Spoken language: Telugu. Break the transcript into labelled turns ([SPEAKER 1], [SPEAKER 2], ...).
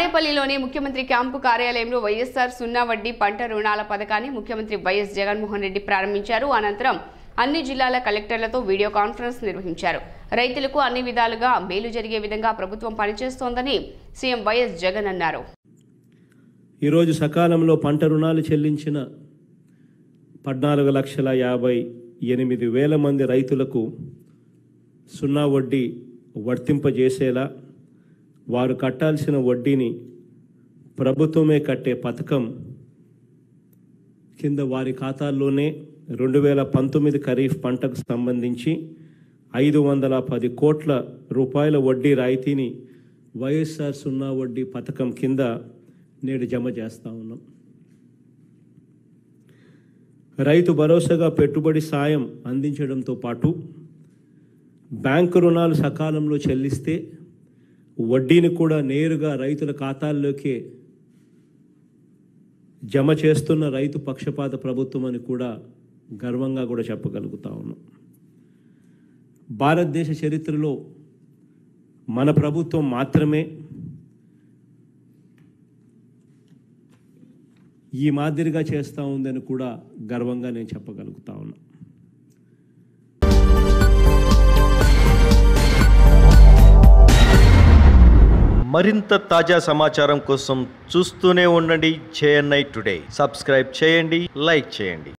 [SPEAKER 1] తాడేపల్లిలోని ముఖ్యమంత్రి క్యాంపు కార్యాలయంలో వైఎస్ఆర్ సున్నా వడ్డీ పంట రుణాల పథకాన్ని ముఖ్యమంత్రి వైఎస్ జగన్మోహన్ రెడ్డి ప్రారంభించారు. అనంతరం అన్ని జిల్లాల కలెక్టర్లతో వీడియో కాన్ఫరెన్స్ నిర్వహించారు. రైతులకు అన్ని విధాలుగా మేలు జరిగే విధంగా ప్రభుత్వం పనిచేస్తోందని సీఎం వైఎస్ జగన్ అన్నారు.
[SPEAKER 2] ఈరోజు సకాలంలో పంట రుణాలు చెల్లించిన పద్నాలుగు లక్షల యాభై ఎనిమిది వేల మంది రైతులకు సున్నా వడ్డీ వర్తింపజేసేలా వారు కట్టాల్సిన వడ్డీని ప్రభుత్వమే కట్టే పథకం కింద వారి ఖాతాల్లోనే రెండు వేల పంతొమ్మిది ఖరీఫ్ పంటకు సంబంధించి ఐదు వందల పది కోట్ల రూపాయల వడ్డీ రాయితీని వైఎస్ఆర్ సున్నా వడ్డీ పథకం కింద నేడు జమ చేస్తా ఉన్నాం. రైతు భరోసాగా పెట్టుబడి సాయం అందించడంతో పాటు బ్యాంకు రుణాలు సకాలంలో చెల్లిస్తే వడ్డీని కూడా నేరుగా రైతుల ఖాతాల్లోకే జమ చేస్తున్న రైతు పక్షపాత ప్రభుత్వం అని కూడా గర్వంగా కూడా చెప్పగలుగుతా ఉన్నాం. భారతదేశ చరిత్రలో మన ప్రభుత్వం మాత్రమే ఈ మాదిరిగా చేస్తూ ఉందని కూడా గర్వంగా నేను చెప్పగలుగుతా ఉన్నా.
[SPEAKER 3] మరింత తాజా సమాచారం కోసం చూస్తూనే ఉండండి జేఎన్ఐ టుడే. సబ్స్క్రైబ్ చేయండి లైక్ చేయండి.